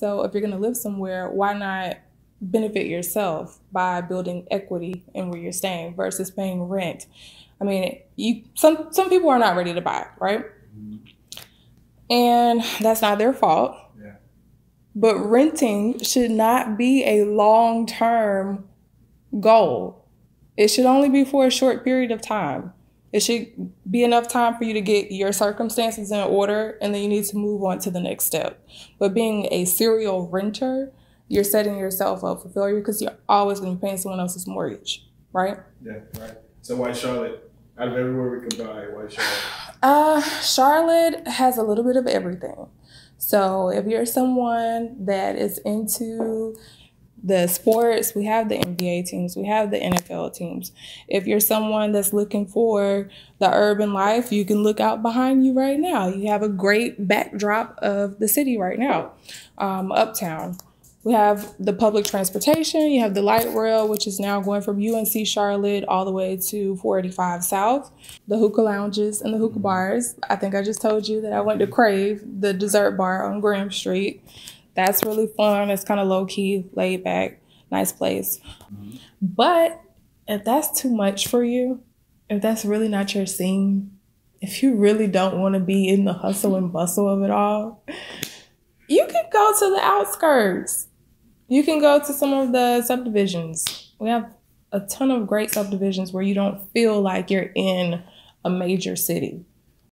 So if you're going to live somewhere, why not benefit yourself by building equity in where you're staying versus paying rent? I mean, you some some people are not ready to buy, right? Mm-hmm. And that's not their fault. Yeah. But renting should not be a long-term goal. It should only be for a short period of time. It should be enough time for you to get your circumstances in order and then you need to move on to the next step. But being a serial renter, you're setting yourself up for failure because you're always going to be paying someone else's mortgage, right? Yeah, right. So why Charlotte? Out of everywhere we can buy, why Charlotte? Uh, Charlotte has a little bit of everything. So if you're someone that is into the sports, we have the NBA teams, we have the NFL teams. If you're someone that's looking for the urban life, you can look out behind you right now. You have a great backdrop of the city right now, um, uptown. We have the public transportation. You have the light rail, which is now going from UNC Charlotte all the way to 485 South. The hookah lounges and the hookah bars. I think I just told you that I went to Crave, the dessert bar on Graham Street. That's really fun. It's kind of low key, laid back, nice place. Mm-hmm. But if that's too much for you, if that's really not your scene, if you really don't want to be in the hustle and bustle of it all, you can go to the outskirts. You can go to some of the subdivisions. We have a ton of great subdivisions where you don't feel like you're in a major city.